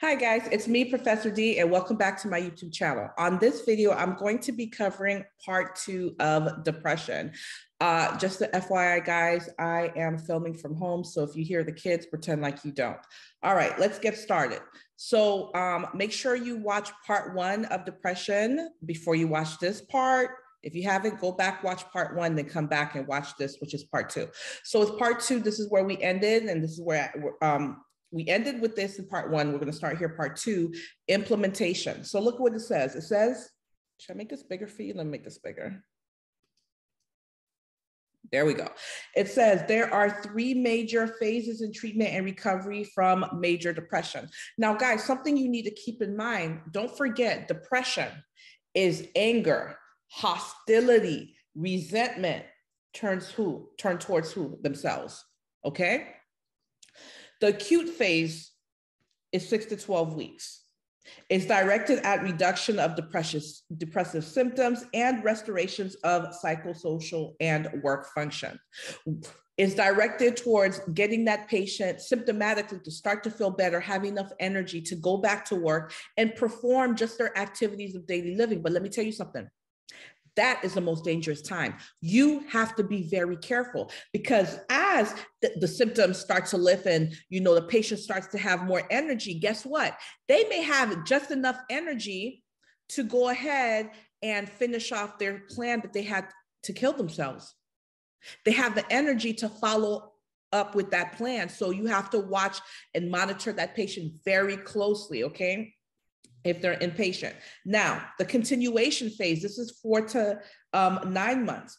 Hi guys, it's me, Professor D, and welcome back to my YouTube channel. On this video, I'm going to be covering part two of depression. Uh, just the FYI guys, I am filming from home, so if you hear the kids, pretend like you don't. All right, let's get started. So um, make sure you watch part one of depression before you watch this part. If you haven't, go back, watch part one, then come back and watch this, which is part two. So with part two, this is where we ended, and this is where um, we ended with this in part one. We're going to start here, part two, implementation. So look what it says. It says, should I make this bigger for you? Let me make this bigger. There we go. It says there are three major phases in treatment and recovery from major depression. Now, guys, something you need to keep in mind don't forget depression is anger, hostility, resentment turns who? Turn towards who? Themselves. Okay. The acute phase is six to 12 weeks. It's directed at reduction of depressive symptoms and restorations of psychosocial and work function. It's directed towards getting that patient symptomatically to start to feel better, have enough energy to go back to work and perform just their activities of daily living. But let me tell you something that is the most dangerous time. You have to be very careful because as the, the, symptoms start to lift and you know the patient starts to have more energy, guess what? They may have just enough energy to go ahead and finish off their plan that they had to kill themselves. They have the energy to follow up with that plan. So you have to watch and monitor that patient very closely, okay? If they're inpatient. Now, the continuation phase, this is four to um, nine months.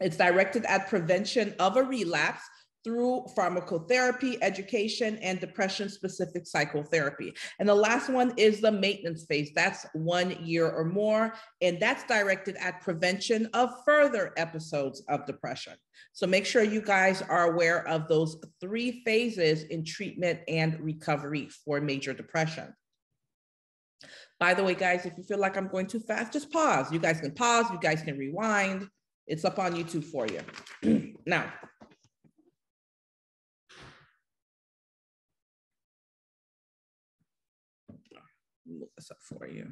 It's directed at prevention of a relapse through pharmacotherapy, education, and depression specific psychotherapy. And the last one is the maintenance phase. That's one year or more. And that's directed at prevention of further episodes of depression. So make sure you guys are aware of those three phases in treatment and recovery for major depression. By the way, guys, if you feel like I'm going too fast, just pause. You guys can pause, you guys can rewind. It's up on YouTube for you. now, look this up for you.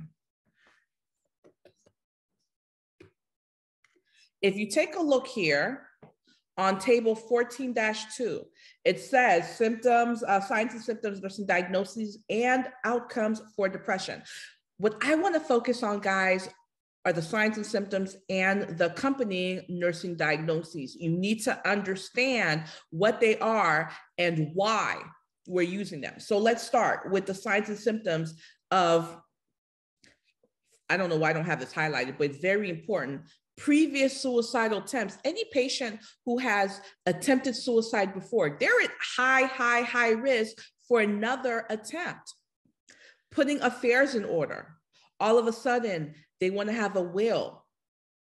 If you take a look here on table 14-2, it says symptoms, uh, signs and symptoms versus diagnoses and outcomes for depression. What I want to focus on, guys, are the signs and symptoms and the accompanying nursing diagnoses. You need to understand what they are and why we're using them. So let's start with the signs and symptoms of, I don't know why I don't have this highlighted, but it's very important. Previous suicidal attempts. Any patient who has attempted suicide before, they're at high, high, high risk for another attempt putting affairs in order. All of a sudden, they want to have a will,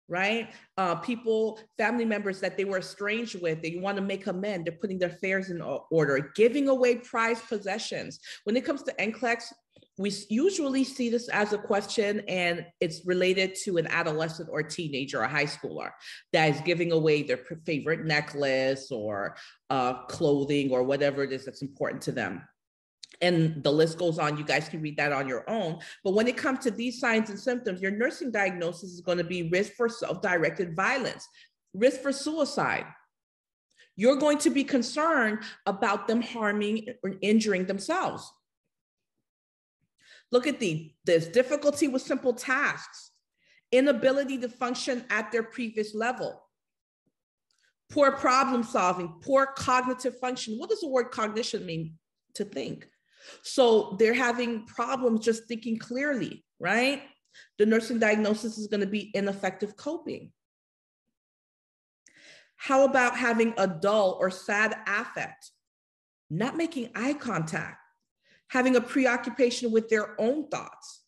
right? Uh, people, family members that they were estranged with, they want to make amends. They're putting their affairs in order, giving away prized possessions. When it comes to NCLEX, we usually see this as a question and it's related to an adolescent or teenager or high schooler that is giving away their favorite necklace or uh, clothing or whatever it is that's important to them and the list goes on. You guys can read that on your own. But when it comes to these signs and symptoms, your nursing diagnosis is going to be risk for self directed violence, risk for suicide. You're going to be concerned about them harming or injuring themselves. Look at the this difficulty with simple tasks, inability to function at their previous level, poor problem solving, poor cognitive function. What does the word cognition mean? To think. So they're having problems just thinking clearly, right? The nursing diagnosis is going to be ineffective coping. How about having a dull or sad affect? Not making eye contact, having a preoccupation with their own thoughts,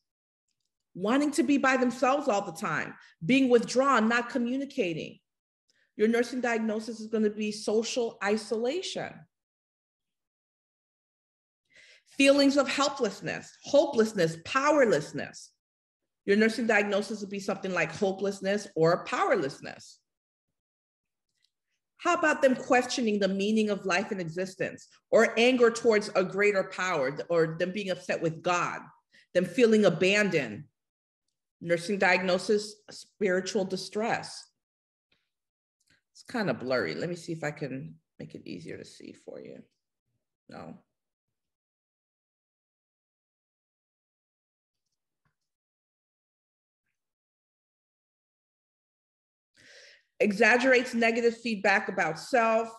wanting to be by themselves all the time, being withdrawn, not communicating. Your nursing diagnosis is going to be social isolation feelings of helplessness, hopelessness, powerlessness. Your nursing diagnosis would be something like hopelessness or powerlessness. How about them questioning the meaning of life and existence or anger towards a greater power or them being upset with God, them feeling abandoned? Nursing diagnosis, spiritual distress. It's kind of blurry. Let me see if I can make it easier to see for you. No. Exaggerates negative feedback about self,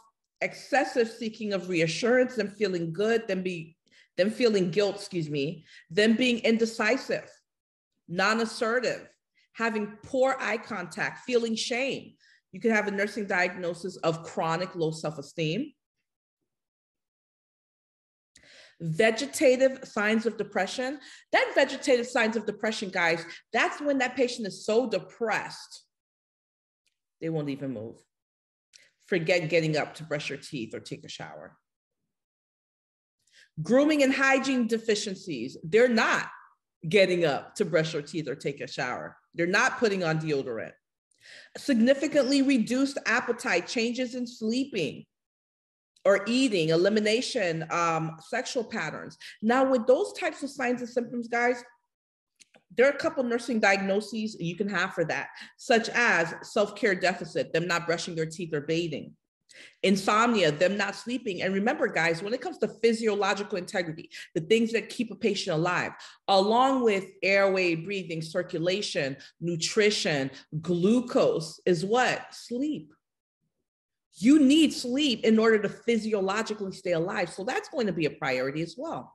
excessive seeking of reassurance, them feeling good, then be then feeling guilt, excuse me, then being indecisive, non-assertive, having poor eye contact, feeling shame. You could have a nursing diagnosis of chronic low self-esteem. Vegetative signs of depression. That vegetative signs of depression, guys, that's when that patient is so depressed they won't even move. Forget getting up to brush your teeth or take a shower. Grooming and hygiene deficiencies, they're not getting up to brush your teeth or take a shower. They're not putting on deodorant. Significantly reduced appetite, changes in sleeping or eating, elimination, um, sexual patterns. Now, with those types of signs and symptoms, guys, there are a couple nursing diagnoses you can have for that, such as self-care deficit, them not brushing their teeth or bathing, insomnia, them not sleeping. And remember, guys, when it comes to physiological integrity, the things that keep a patient alive, along with airway, breathing, circulation, nutrition, glucose, is what? Sleep. You need sleep in order to physiologically stay alive. So that's going to be a priority as well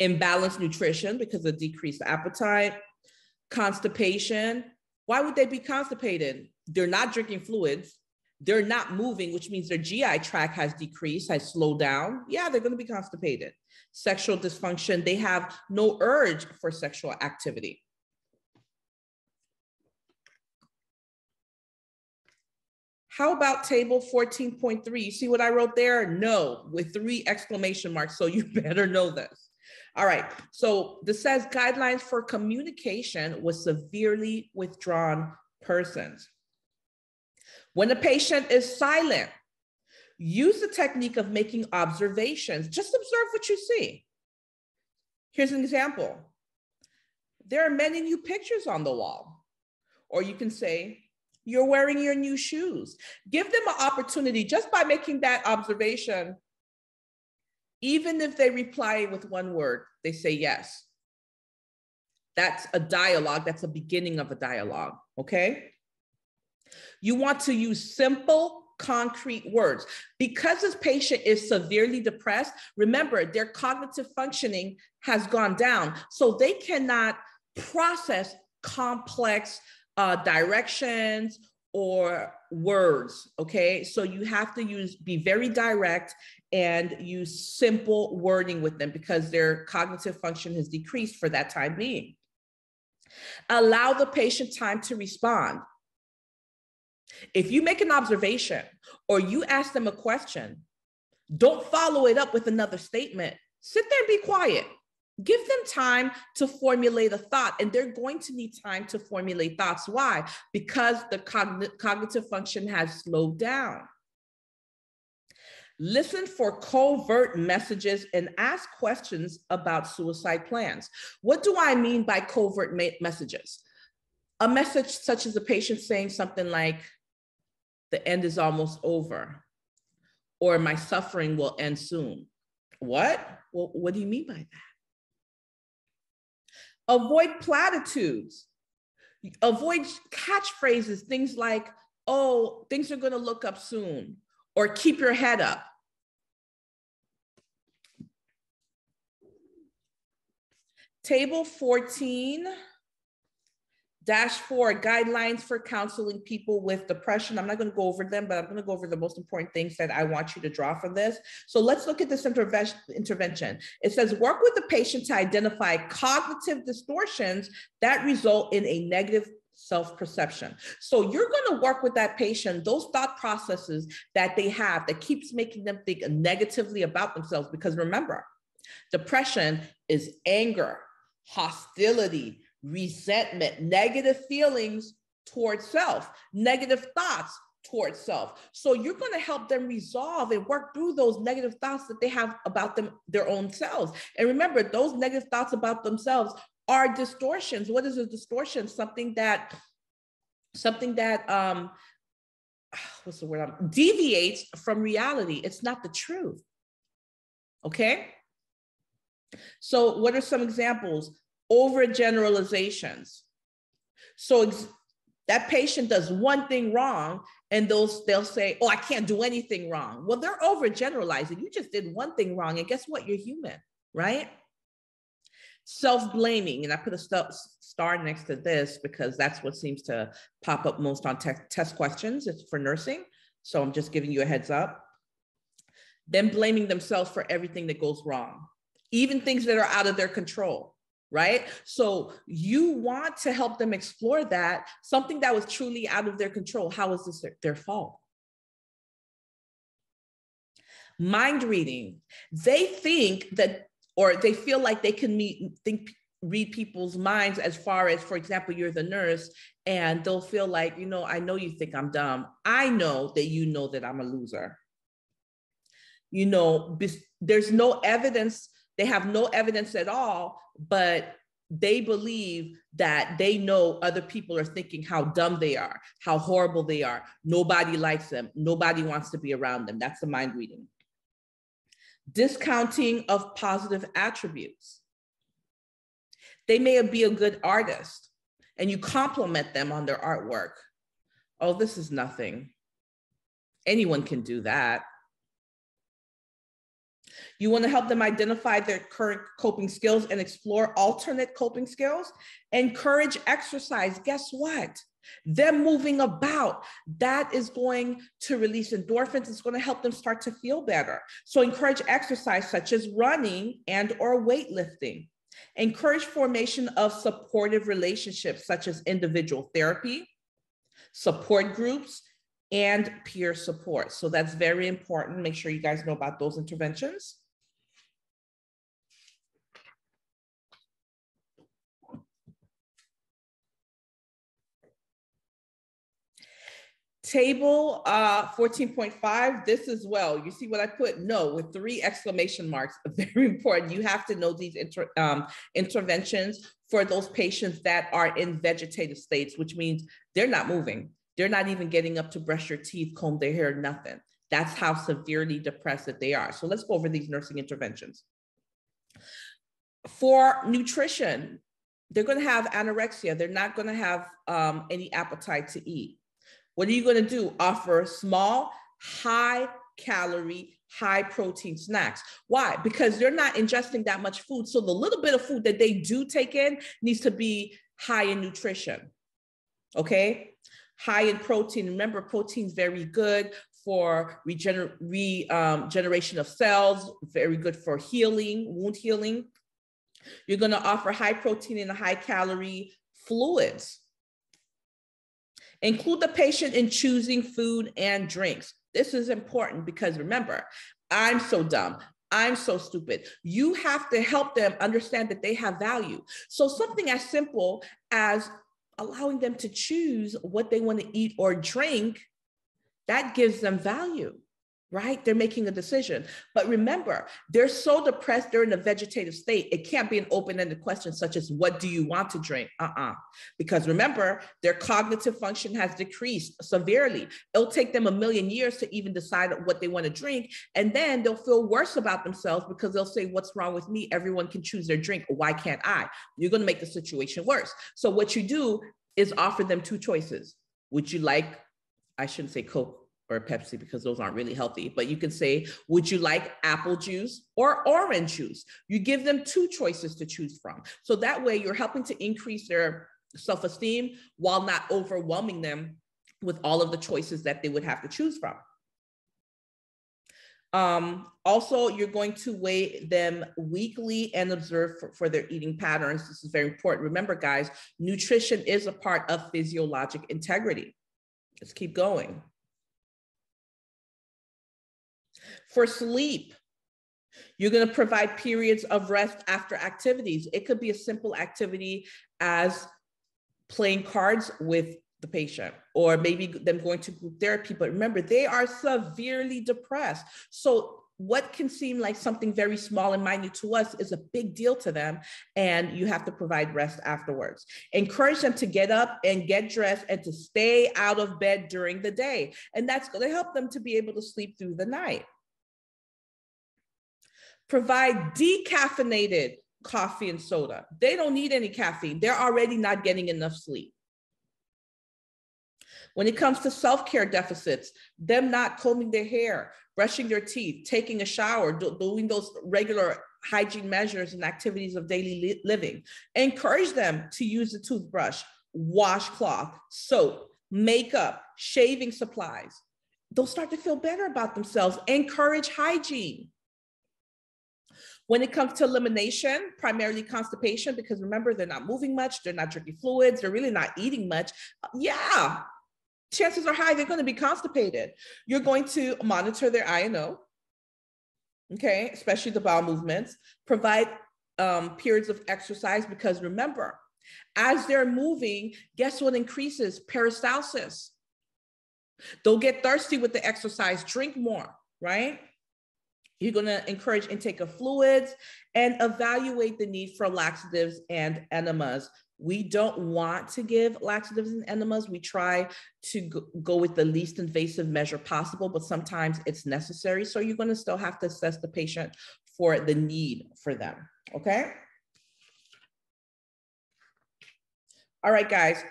imbalanced nutrition because of decreased appetite, constipation. Why would they be constipated? They're not drinking fluids. They're not moving, which means their GI tract has decreased, has slowed down. Yeah, they're going to be constipated. Sexual dysfunction, they have no urge for sexual activity. How about table 14.3? You see what I wrote there? No, with three exclamation marks. So you better know this. All right. So this says guidelines for communication with severely withdrawn persons. When a patient is silent, use the technique of making observations. Just observe what you see. Here's an example. There are many new pictures on the wall. Or you can say, you're wearing your new shoes. Give them an opportunity just by making that observation even if they reply with one word, they say yes. That's a dialogue. That's a beginning of a dialogue. Okay. You want to use simple, concrete words. Because this patient is severely depressed, remember their cognitive functioning has gone down. So they cannot process complex uh, directions or words. Okay. So you have to use, be very direct and use simple wording with them because their cognitive function has decreased for that time being. Allow the patient time to respond. If you make an observation or you ask them a question, don't follow it up with another statement. Sit there and be quiet. Give them time to formulate a thought, and they're going to need time to formulate thoughts. Why? Because the cogn- cognitive function has slowed down. Listen for covert messages and ask questions about suicide plans. What do I mean by covert messages? A message such as a patient saying something like, the end is almost over, or my suffering will end soon. What? Well, what do you mean by that? Avoid platitudes. Avoid catchphrases, things like, oh, things are going to look up soon, or keep your head up. Table 14 dash four guidelines for counseling people with depression. I'm not going to go over them, but I'm going to go over the most important things that I want you to draw from this. So let's look at this intervention. It says work with the patient to identify cognitive distortions that result in a negative self-perception. So you're going to work with that patient, those thought processes that they have that keeps making them think negatively about themselves. Because remember, depression is anger, hostility, resentment, negative feelings towards self, negative thoughts towards self. So you're going to help them resolve and work through those negative thoughts that they have about them, their own selves. And remember, those negative thoughts about themselves are distortions. What is a distortion? Something that, something that, um, what's the word? Deviates from reality. It's not the truth. Okay. So, what are some examples? Overgeneralizations. So, ex- that patient does one thing wrong and those they'll say oh i can't do anything wrong well they're overgeneralizing you just did one thing wrong and guess what you're human right self-blaming and i put a st- star next to this because that's what seems to pop up most on te- test questions it's for nursing so i'm just giving you a heads up then blaming themselves for everything that goes wrong even things that are out of their control right? So you want to help them explore that, something that was truly out of their control. How is this their, their fault? Mind reading, they think that, or they feel like they can meet, think, read people's minds as far as, for example, you're the nurse and they'll feel like, you know, I know you think I'm dumb. I know that you know that I'm a loser. You know, there's no evidence they have no evidence at all, but they believe that they know other people are thinking how dumb they are, how horrible they are. Nobody likes them. Nobody wants to be around them. That's the mind reading. Discounting of positive attributes. They may be a good artist and you compliment them on their artwork. Oh, this is nothing. Anyone can do that. You want to help them identify their current coping skills and explore alternate coping skills. Encourage exercise. Guess what? Them moving about, that is going to release endorphins. It's going to help them start to feel better. So encourage exercise such as running and or weightlifting. Encourage formation of supportive relationships such as individual therapy, support groups, and peer support. So that's very important. Make sure you guys know about those interventions. Table uh, 14.5, this as well. You see what I put? No, with three exclamation marks. Very important. You have to know these inter, um, interventions for those patients that are in vegetative states, which means they're not moving. They're not even getting up to brush your teeth, comb their hair, nothing. That's how severely depressed that they are. So let's go over these nursing interventions. For nutrition, they're going to have anorexia. They're not going to have um, any appetite to eat. What are you going to do? Offer small, high calorie, high protein snacks. Why? Because they're not ingesting that much food. So the little bit of food that they do take in needs to be high in nutrition. Okay. High in protein. Remember, protein is very good for regener- regeneration um, of cells, very good for healing, wound healing. You're going to offer high protein and high calorie fluids. Include the patient in choosing food and drinks. This is important because remember, I'm so dumb. I'm so stupid. You have to help them understand that they have value. So, something as simple as allowing them to choose what they want to eat or drink, that gives them value right? They're making a decision. But remember, they're so depressed, they're in a vegetative state. It can't be an open ended question such as, What do you want to drink? Uh uh-uh. uh Because remember, their cognitive function has decreased severely. It'll take them a million years to even decide what they want to drink. And then they'll feel worse about themselves because they'll say, What's wrong with me? Everyone can choose their drink. Why can't I? You're going to make the situation worse. So, what you do is offer them two choices. Would you like, I shouldn't say Coke or Pepsi because those aren't really healthy. But you can say, would you like apple juice or orange juice? You give them two choices to choose from. So that way you're helping to increase their self esteem while not overwhelming them with all of the choices that they would have to choose from. Um, also, you're going to weigh them weekly and observe for, for, their eating patterns. This is very important. Remember, guys, nutrition is a part of physiologic integrity. Let's keep going. For sleep, you're going to provide periods of rest after activities. It could be a simple activity as playing cards with the patient or maybe them going to group therapy but remember they are severely depressed. So what can seem like something very small and minute to us is a big deal to them and you have to provide rest afterwards. Encourage them to get up and get dressed and to stay out of bed during the day and that's going to help them to be able to sleep through the night provide decaffeinated coffee and soda they don't need any caffeine they're already not getting enough sleep when it comes to self care deficits, them not combing their hair, brushing their teeth, taking a shower, do, doing those regular hygiene measures and activities of daily li- living, encourage them to use the toothbrush, washcloth, soap, makeup, shaving supplies. They'll start to feel better about themselves. Encourage hygiene. When it comes to elimination, primarily constipation, because remember, they're not moving much, they're not drinking fluids, they're really not eating much. Yeah, chances are high they're going to be constipated. You're going to monitor their I&O, okay, especially the bowel movements, provide um, periods of exercise because remember, as they're moving, guess what increases? Peristalsis. They'll get thirsty with the exercise, drink more, right? You're going to encourage intake of fluids and evaluate the need for laxatives and enemas we don't want to give laxatives and enemas. We try to go with the least invasive measure possible, but sometimes it's necessary. So you're going to still have to assess the patient for the need for them. Okay. All right, guys.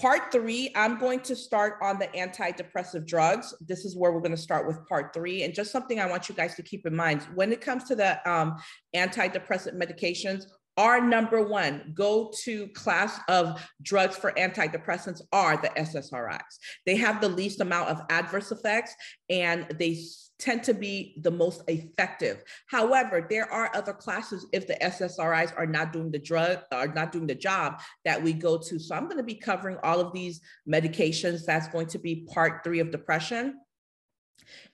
Part three, I'm going to start on the antidepressive drugs. This is where we're going to start with part three. And just something I want you guys to keep in mind when it comes to the um, antidepressant medications, our number one go to class of drugs for antidepressants are the SSRIs. They have the least amount of adverse effects and they tend to be the most effective. However, there are other classes if the SSRIs are not doing the drug are not doing the job that we go to. So I'm going to be covering all of these medications. That's going to be part three of depression.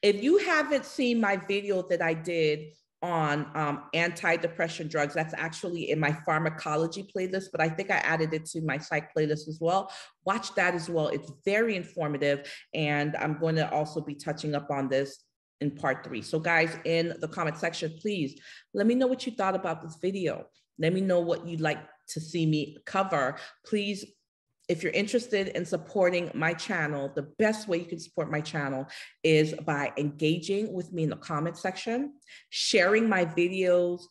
If you haven't seen my video that I did on um, antidepressant drugs. That's actually in my pharmacology playlist, but I think I added it to my psych playlist as well. Watch that as well. It's very informative. And I'm going to also be touching up on this in part three. So guys, in the comment section, please let me know what you thought about this video. Let me know what you'd like to see me cover. Please if you're interested in supporting my channel, the best way you can support my channel is by engaging with me in the comment section, sharing my videos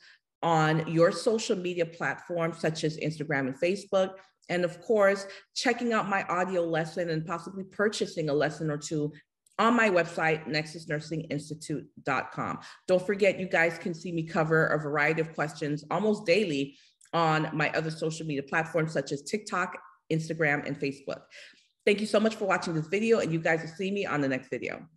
on your social media platforms such as Instagram and Facebook, and of course, checking out my audio lesson and possibly purchasing a lesson or two on my website, nexusnursinginstitute.com. Don't forget, you guys can see me cover a variety of questions almost daily on my other social media platforms such as TikTok Instagram, and Facebook. Thank you so much for watching this video and you guys will see me on the next video.